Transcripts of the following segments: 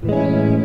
Don't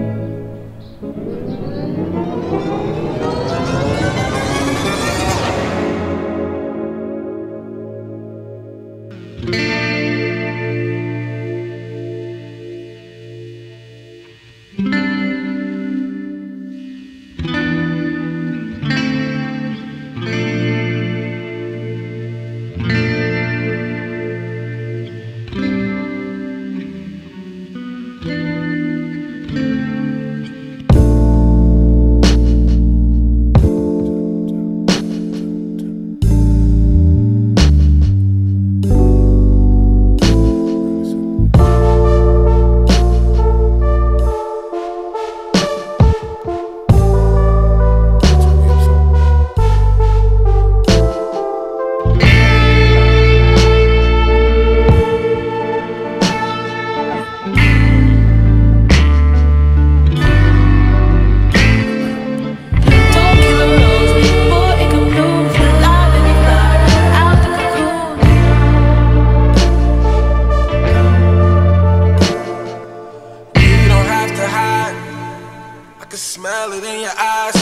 eyes.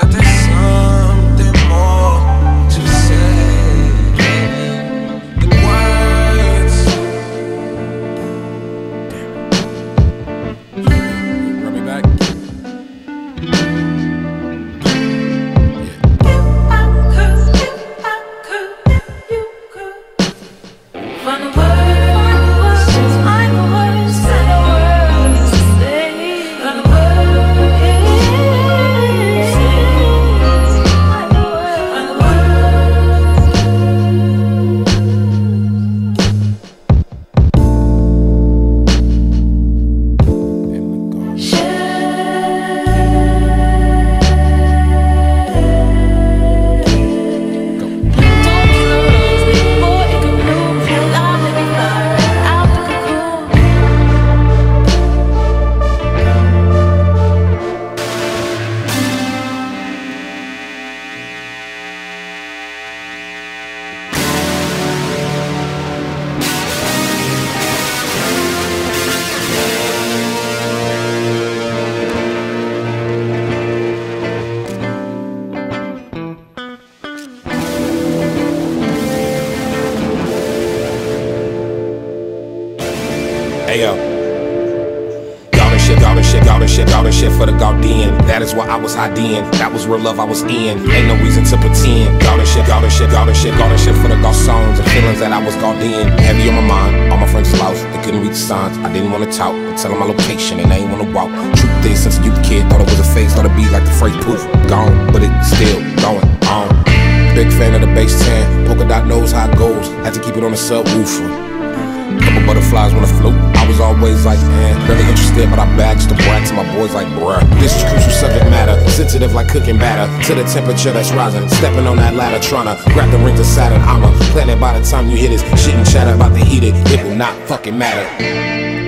That there's something more to say than words. Run me back. I could, if Hey yo. Shit, golden shit, golden shit, golden shit for the Gaudian. That is what I was hiding. That was real love I was in. Ain't no reason to pretend. Golden shit, golden shit, golden shit, golden shit for the Gaul songs and feelings that I was Gaudian. Heavy on my mind. All my friends lost. They couldn't read the signs. I didn't wanna talk. But tell them my location and they ain't wanna walk. Truth is, since a youth kid, thought it was a phase, thought it'd be like the phrase poof. Gone, but it's still going on. Big fan of the bass 10. Polka dot knows how it goes. Had to keep it on the subwoofer. Butterflies wanna float. I was always like, eh, man, really interested, but I bags the brat to my boys like, bruh. This is crucial subject matter, sensitive like cooking batter. To the temperature that's rising, stepping on that ladder, tryna grab the ring to Saturn. I'm a planet by the time you hit this shit and chatter about the heated. It will not fucking matter.